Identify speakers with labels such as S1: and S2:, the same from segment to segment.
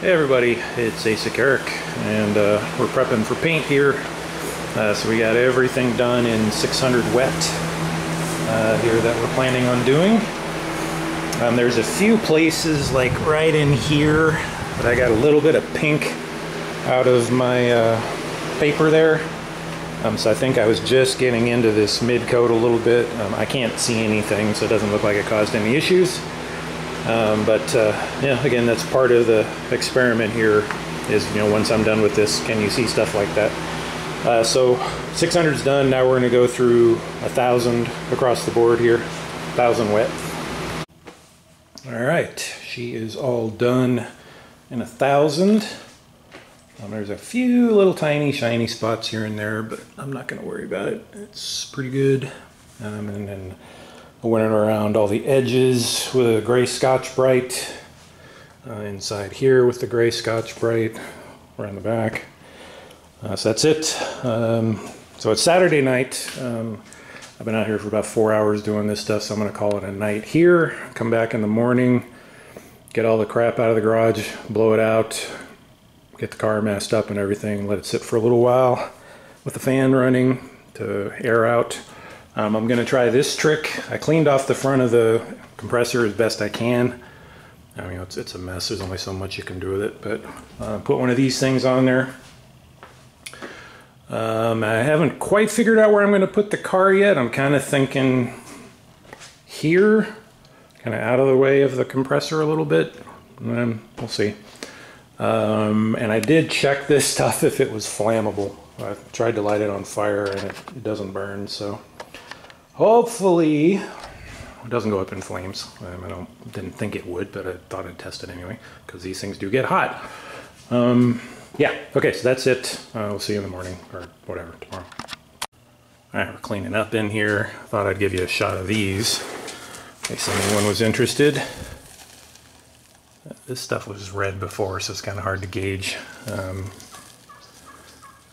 S1: Hey everybody, it's ASIC Eric, and uh, we're prepping for paint here. Uh, so we got everything done in 600 wet uh, here that we're planning on doing. Um, there's a few places like right in here that I got a little bit of pink out of my uh, paper there. Um, so I think I was just getting into this mid coat a little bit. Um, I can't see anything, so it doesn't look like it caused any issues. Um, but uh, yeah, again, that's part of the experiment here is, you know, once I'm done with this, can you see stuff like that? Uh, so 600 is done. Now we're going to go through a thousand across the board here, thousand wet. All right, she is all done in a thousand. Um, there's a few little tiny shiny spots here and there, but I'm not going to worry about it. It's pretty good. Um, and then I went around all the edges with a gray Scotch-Brite. Uh, inside here with the gray Scotch-Brite around the back. Uh, so that's it. Um, so it's Saturday night. Um, I've been out here for about four hours doing this stuff, so I'm going to call it a night here. Come back in the morning, get all the crap out of the garage, blow it out, get the car messed up and everything, let it sit for a little while with the fan running to air out. Um, I'm going to try this trick. I cleaned off the front of the compressor as best I can. I mean, it's, it's a mess. There's only so much you can do with it. But uh, put one of these things on there. Um, I haven't quite figured out where I'm going to put the car yet. I'm kind of thinking here, kind of out of the way of the compressor a little bit. Um, we'll see. Um, and I did check this stuff if it was flammable. I tried to light it on fire and it, it doesn't burn, so Hopefully, it doesn't go up in flames. Um, I don't, didn't think it would, but I thought I'd test it anyway, because these things do get hot. Um, yeah, okay, so that's it. Uh, we'll see you in the morning, or whatever, tomorrow. All right, we're cleaning up in here. Thought I'd give you a shot of these, in case anyone was interested. This stuff was red before, so it's kind of hard to gauge. Um,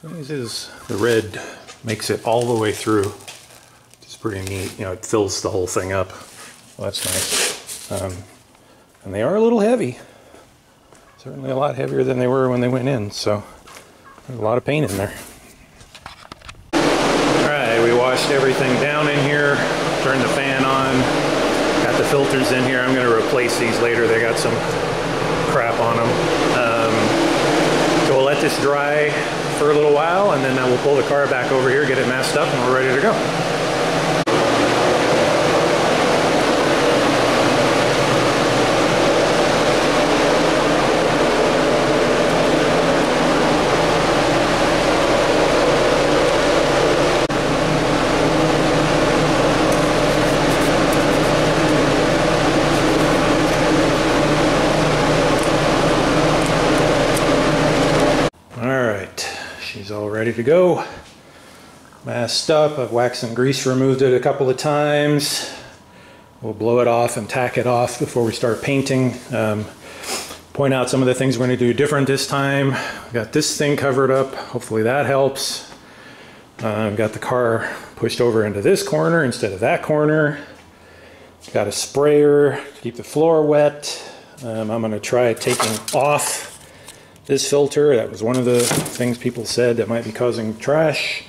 S1: this is, the red makes it all the way through pretty neat. You know, it fills the whole thing up. Well, that's nice. Um, and they are a little heavy. Certainly a lot heavier than they were when they went in. So there's a lot of paint in there. All right, we washed everything down in here. Turned the fan on. Got the filters in here. I'm going to replace these later. They got some crap on them. Um, so we'll let this dry for a little while and then we'll pull the car back over here, get it masked up, and we're ready to go. ready to go. Masked up, I've waxed and grease removed it a couple of times. We'll blow it off and tack it off before we start painting. Um, point out some of the things we're going to do different this time. Got this thing covered up, hopefully that helps. Uh, I've got the car pushed over into this corner instead of that corner. Got a sprayer to keep the floor wet. Um, I'm going to try taking off this filter. That was one of the things people said that might be causing trash.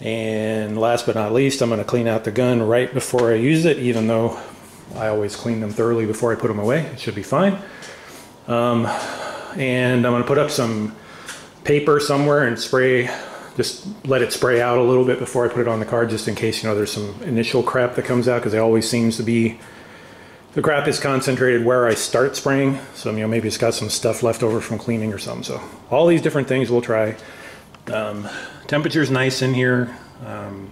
S1: And last but not least, I'm going to clean out the gun right before I use it, even though I always clean them thoroughly before I put them away. It should be fine. Um, and I'm going to put up some paper somewhere and spray, just let it spray out a little bit before I put it on the card, just in case, you know, there's some initial crap that comes out, because it always seems to be the crap is concentrated where I start spraying, so you know maybe it's got some stuff left over from cleaning or something. So all these different things we'll try. Um, temperature's nice in here. Um,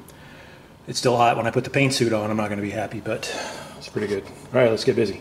S1: it's still hot when I put the paint suit on. I'm not going to be happy, but it's pretty good. All right, let's get busy.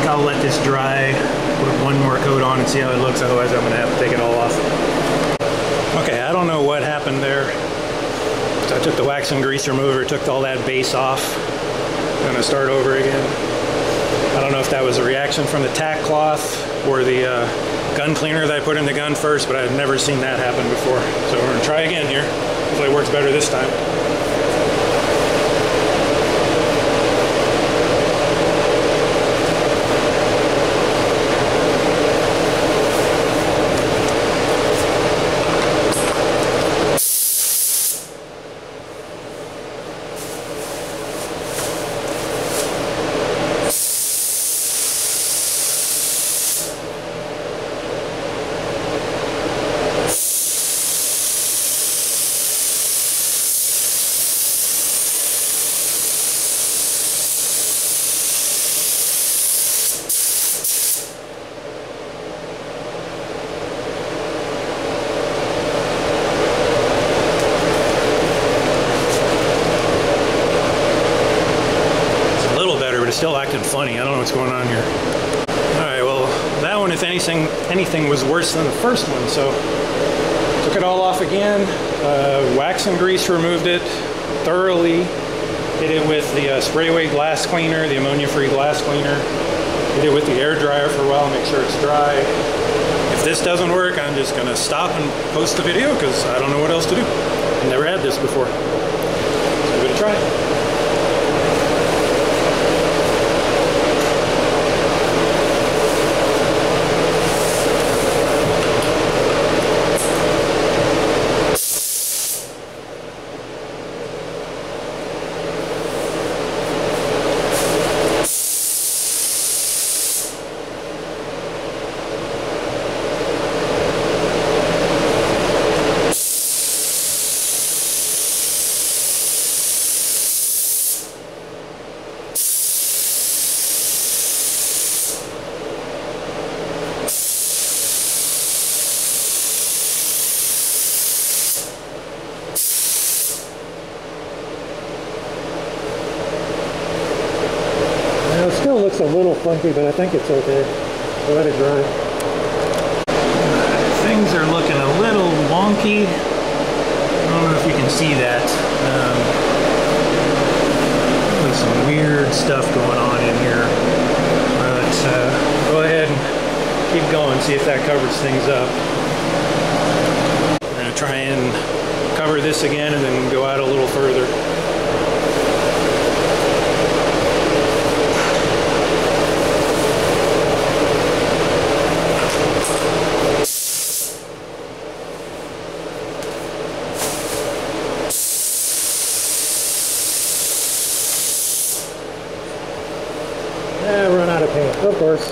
S1: Think I'll let this dry, put one more coat on and see how it looks. Otherwise, I'm to have to take it all off. Okay, I don't know what happened there. So I took the wax and grease remover, took all that base off. I'm gonna start over again. I don't know if that was a reaction from the tack cloth or the uh, gun cleaner that I put in the gun first, but I've never seen that happen before. So we're gonna try again here. Hopefully it works better this time. It's a little better, but it's still acting funny. I don't know what's going on here. All right, well, that one, if anything, anything was worse than the first one. So took it all off again. Uh, wax and grease removed it thoroughly. Hit it with the uh, Sprayway glass cleaner, the ammonia-free glass cleaner. Hit it with the air dryer for a while, make sure it's dry. If this doesn't work, I'm just gonna stop and post the video because I don't know what else to do. I've never had this before. So give it a try. Now, it still funky, but I think it's okay. So let it dry. Things are looking a little wonky. I don't know if you can see that. Um, there's some weird stuff going on in here. But uh, go ahead and keep going, see if that covers things up. We're going to try and cover this again and then go out a little further. Yeah, run out of paint, of course.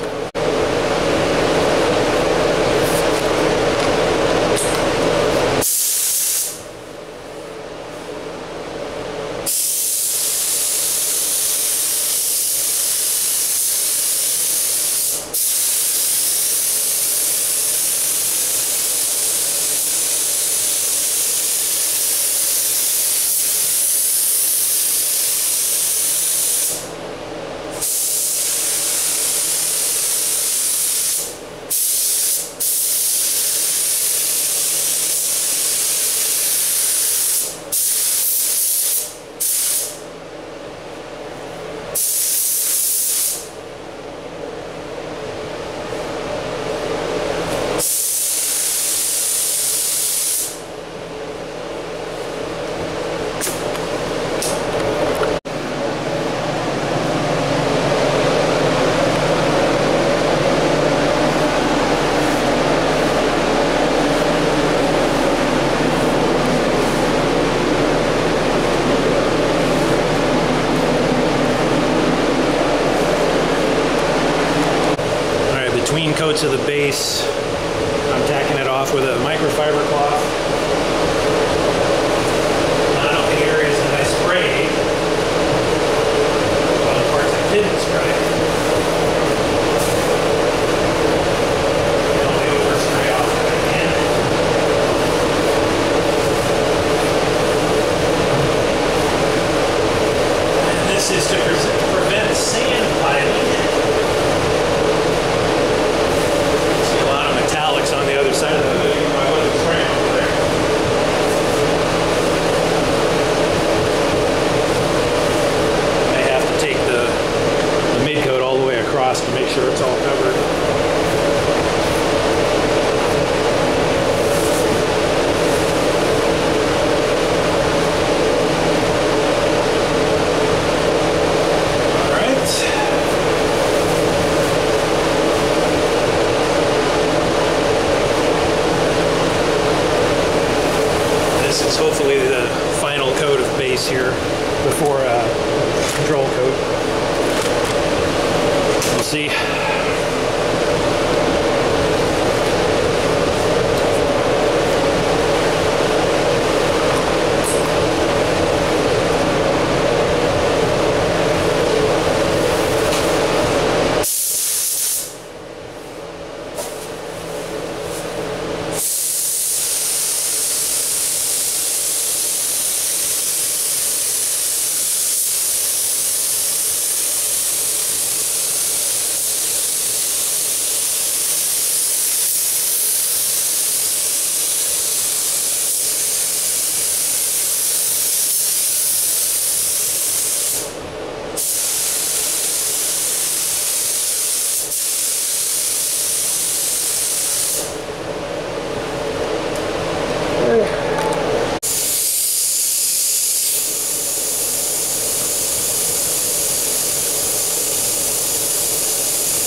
S1: This is hopefully the final coat of base here before uh, control coat. We'll see.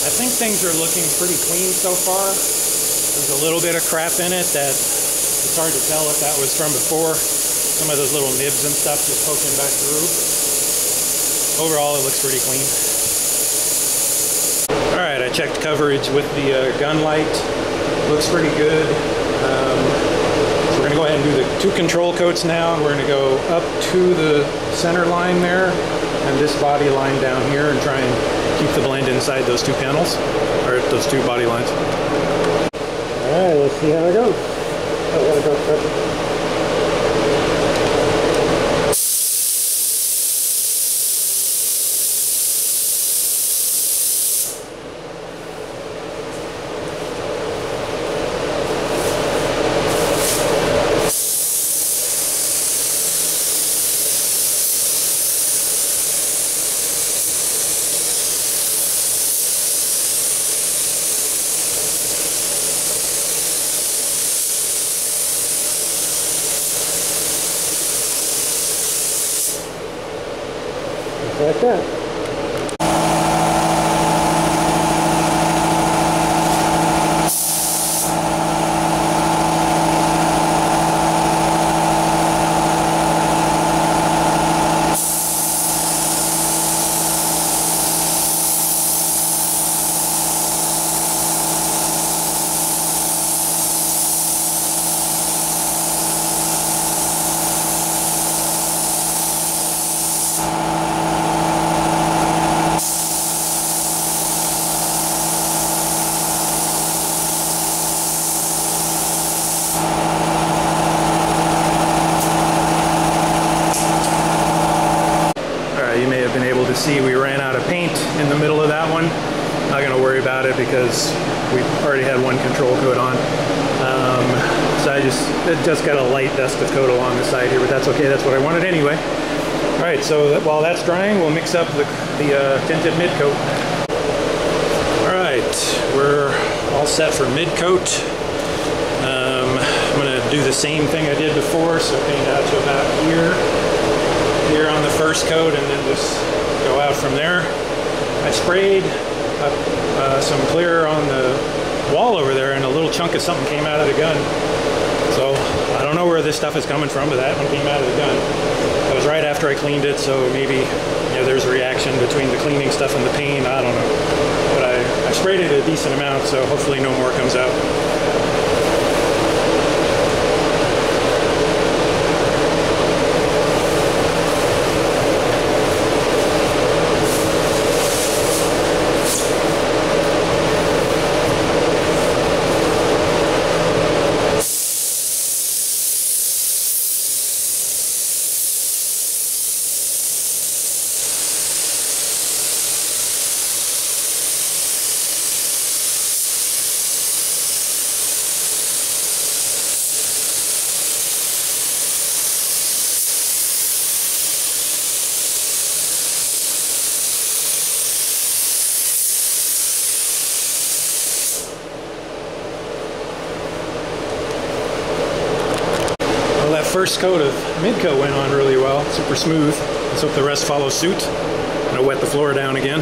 S1: I think things are looking pretty clean so far. There's a little bit of crap in it that it's hard to tell if that was from before. Some of those little nibs and stuff just poking back through. Overall, it looks pretty clean. All right, I checked coverage with the uh, gun light. Looks pretty good. Um, so we're gonna go ahead and do the two control coats now. We're gonna go up to the center line there and this body line down here and try and keep the blend inside those two panels, or those two body lines.
S2: All right, let's see how it goes. I gotta go quick. Just like that.
S1: All right, you may have been able to see we ran out of paint in the middle of that one. Not gonna worry about it because we already had one control coat on. Um, so I just, it just got a light dust of coat along the side here, but that's okay, that's what I wanted anyway. All right, so that, while that's drying, we'll mix up the, the uh, tinted mid coat. All right, we're all set for mid coat. Um, I'm gonna do the same thing I did before, so paint out to about here here on the first coat and then just go out from there. I sprayed uh, some clear on the wall over there and a little chunk of something came out of the gun. So I don't know where this stuff is coming from, but that one came out of the gun. It was right after I cleaned it, so maybe you know, there's a reaction between the cleaning stuff and the paint. I don't know. But I, I sprayed it a decent amount, so hopefully no more comes out. First coat of Midcoat went on really well, super smooth. Let's hope the rest follows suit. I'm gonna wet the floor down again.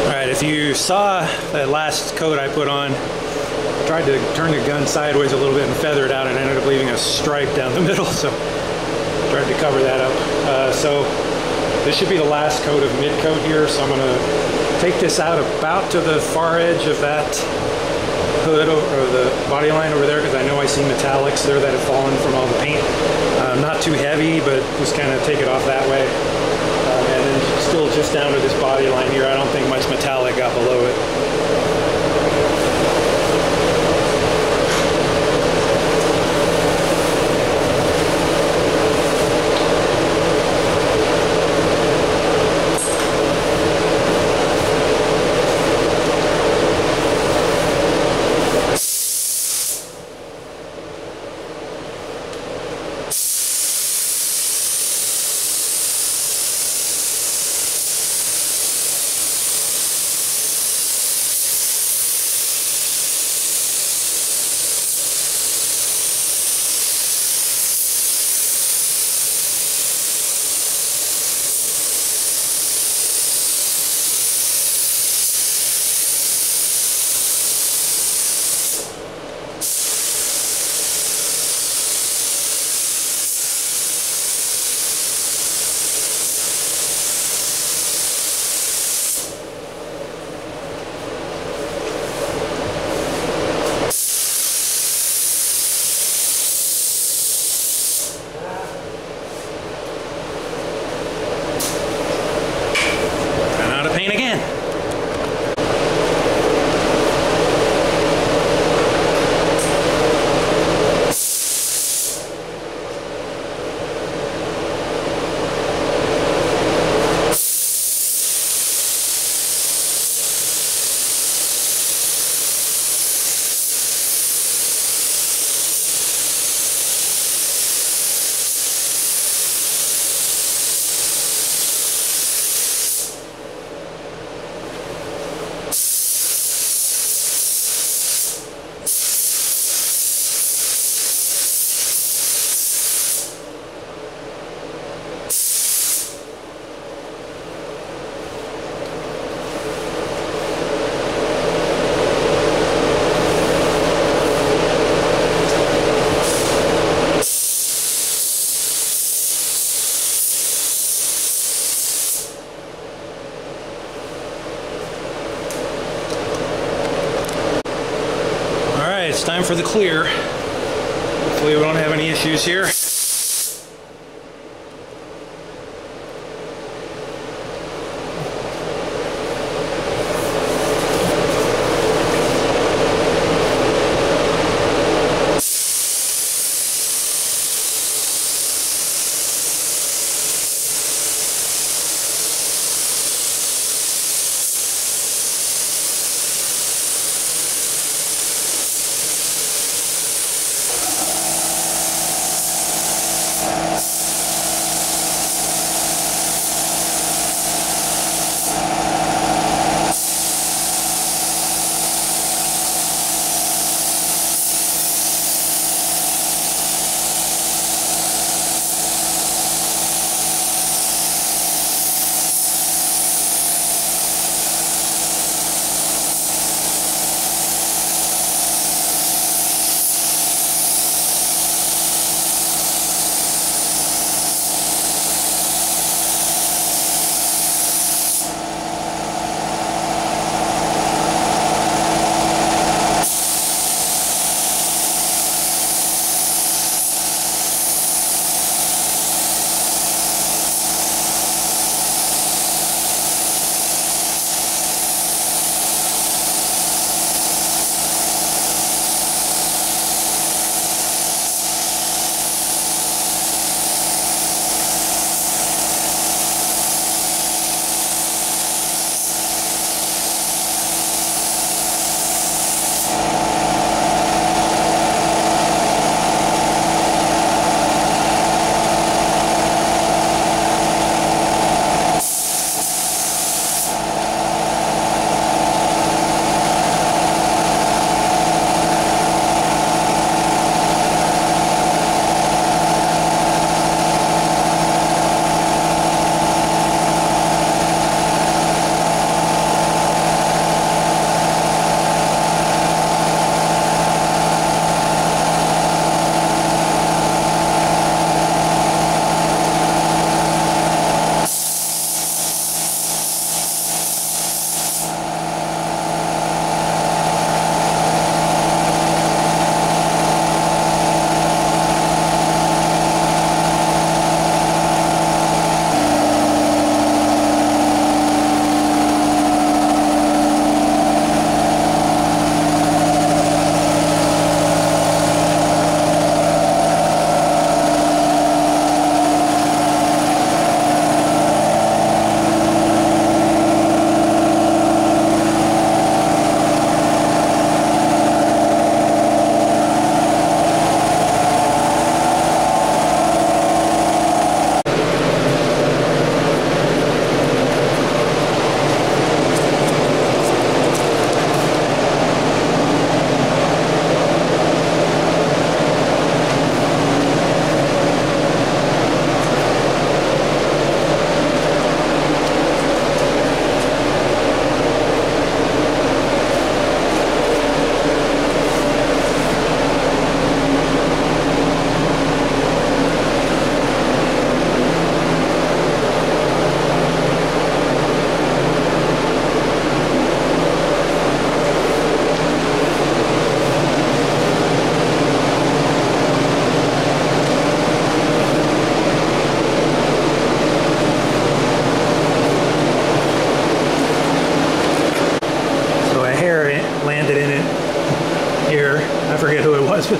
S1: All right, if you saw that last coat I put on, tried to turn the gun sideways a little bit and feather it out and ended up leaving a stripe down the middle, so tried to cover that up. Uh, so this should be the last coat of mid coat here, so I'm gonna take this out about to the far edge of that hood o- or the body line over there because I know I see metallics there that have fallen from all the paint. Uh, not too heavy, but just kind of take it off that way. Still just down to this body line here. I don't think much metallic got below it. Out time for the clear. Hopefully we don't have any issues here.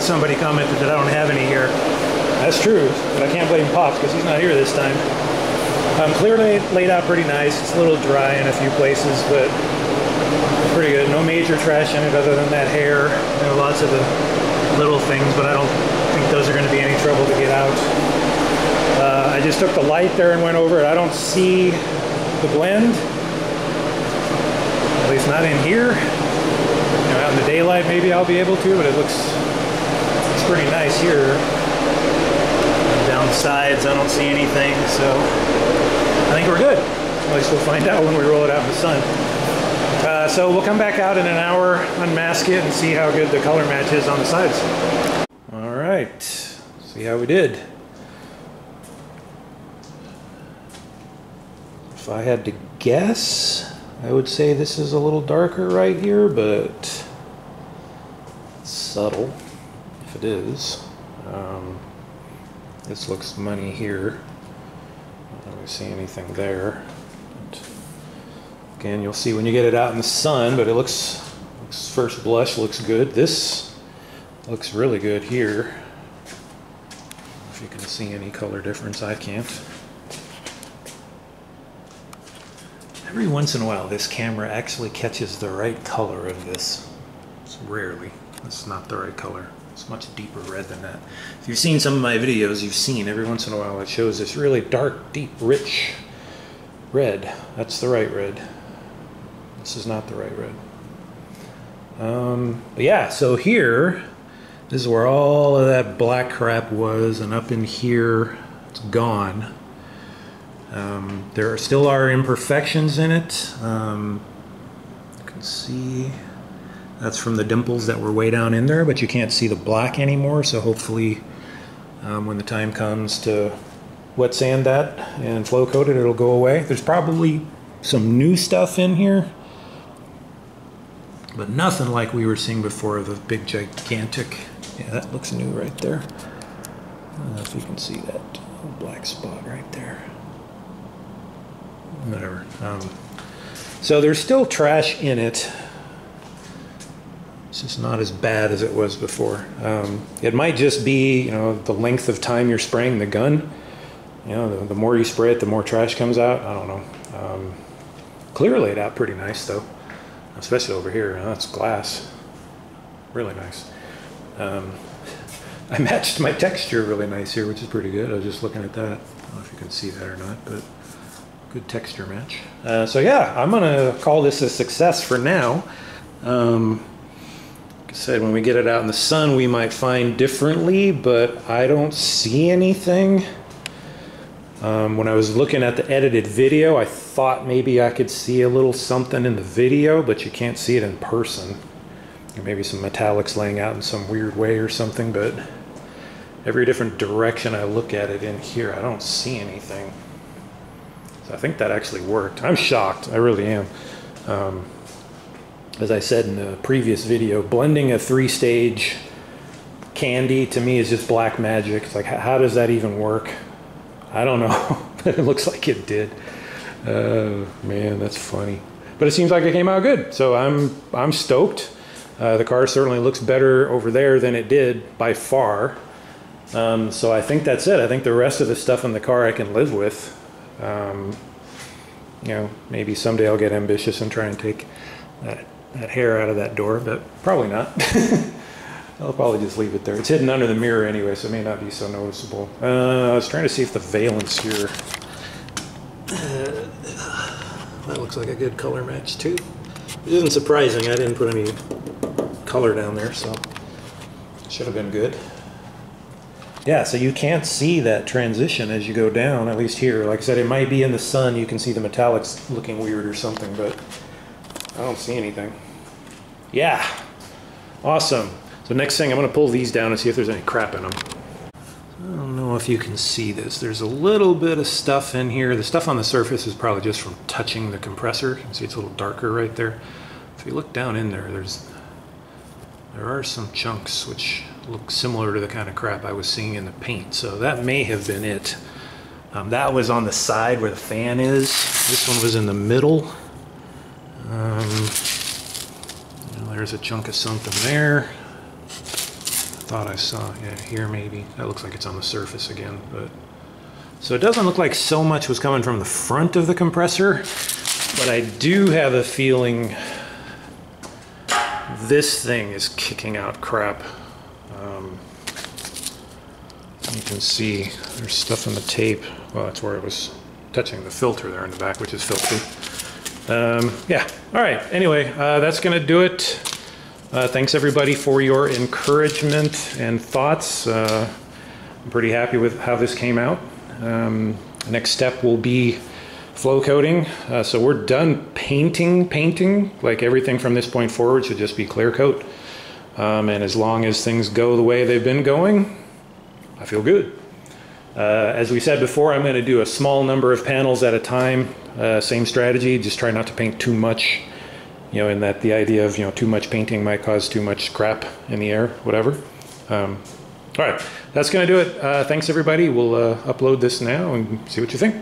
S1: Somebody commented that I don't have any here. That's true, but I can't blame Pops because he's not here this time. Um, clearly laid out pretty nice. It's a little dry in a few places, but pretty good. No major trash in it other than that hair. You know, lots of the little things, but I don't think those are going to be any trouble to get out. Uh, I just took the light there and went over it. I don't see the blend, at least not in here. You know, out in the daylight, maybe I'll be able to, but it looks pretty nice here. Down the sides, I don't see anything, so I think we're good. At least we'll find out when we roll it out in the sun. Uh, so we'll come back out in an hour, unmask it, and see how good the color match is on the sides. All right, see how we did. If I had to guess, I would say this is a little darker right here, but subtle if it is. Um, this looks money here. I don't see anything there. But again, you'll see when you get it out in the sun, but it looks, looks first blush looks good. This looks really good here. If you can see any color difference, I can't. Every once in a while, this camera actually catches the right color of this. It's rarely. It's not the right color. It's much deeper red than that. If you've seen some of my videos, you've seen every once in a while it shows this really dark, deep, rich red. That's the right red. This is not the right red. Um, but yeah, so here, this is where all of that black crap was, and up in here, it's gone. Um, there are still are imperfections in it. Um, you can see that's from the dimples that were way down in there, but you can't see the black anymore. So hopefully, um, when the time comes to wet sand that and flow coat it, it'll go away. There's probably some new stuff in here, but nothing like we were seeing before. Of the big gigantic, yeah, that looks new right there. I don't know if you can see that black spot right there whatever. Um, so there's still trash in it. It's just not as bad as it was before. Um, it might just be, you know, the length of time you're spraying the gun. You know, the, the more you spray it, the more trash comes out. I don't know. Um, clear laid out pretty nice though, especially over here. That's glass. Really nice. Um, I matched my texture really nice here, which is pretty good. I was just looking at that. I don't know if you can see that or not, but good texture match. Uh, so yeah, I'm gonna call this a success for now. Um, said, when we get it out in the sun, we might find differently, but I don't see anything. Um, when I was looking at the edited video, I thought maybe I could see a little something in the video, but you can't see it in person. Maybe some metallics laying out in some weird way or something, but every different direction I look at it in here, I don't see anything. So I think that actually worked. I'm shocked. I really am. Um, as I said in the previous video, blending a three-stage candy to me is just black magic. It's like, how does that even work? I don't know, but it looks like it did. Uh, man, that's funny. But it seems like it came out good, so I'm I'm stoked. Uh, the car certainly looks better over there than it did by far. Um, so I think that's it. I think the rest of the stuff in the car I can live with. Um, you know, maybe someday I'll get ambitious and try and take that, that hair out of that door, but probably not. I'll probably just leave it there. It's hidden under the mirror anyway, so it may not be so noticeable. Uh, I was trying to see if the valence here. Uh, that looks like a good color match too. It isn't surprising. I didn't put any color down there, so should have been good. Yeah, so you can't see that transition as you go down, at least here. Like I said, it might be in the sun, you can see the metallics looking weird or something, but I don't see anything. Yeah, awesome. So next thing, I'm gonna pull these down and see if there's any crap in them. I don't know if you can see this. There's a little bit of stuff in here. The stuff on the surface is probably just from touching the compressor. You can see it's a little darker right there. If you look down in there, there's there are some chunks which look similar to the kind of crap I was seeing in the paint. So that may have been it. Um, that was on the side where the fan is. This one was in the middle. Um, there's a chunk of something there. I thought I saw, yeah, here maybe. That looks like it's on the surface again, but. So it doesn't look like so much was coming from the front of the compressor, but I do have a feeling this thing is kicking out crap. Um, you can see there's stuff in the tape. Well, that's where it was touching the filter there in the back, which is filthy. Um, yeah, all right. Anyway, uh, that's going to do it. Uh, thanks everybody for your encouragement and thoughts. Uh, I'm pretty happy with how this came out. Um, next step will be flow coating. Uh, so we're done painting, painting. Like everything from this point forward should just be clear coat. Um, and as long as things go the way they've been going, I feel good. Uh, as we said before, I'm going to do a small number of panels at a time. Uh, same strategy, just try not to paint too much. You know, in that the idea of you know too much painting might cause too much crap in the air, whatever. Um, all right, that's going to do it. Uh, thanks everybody. We'll uh, upload this now and see what you think.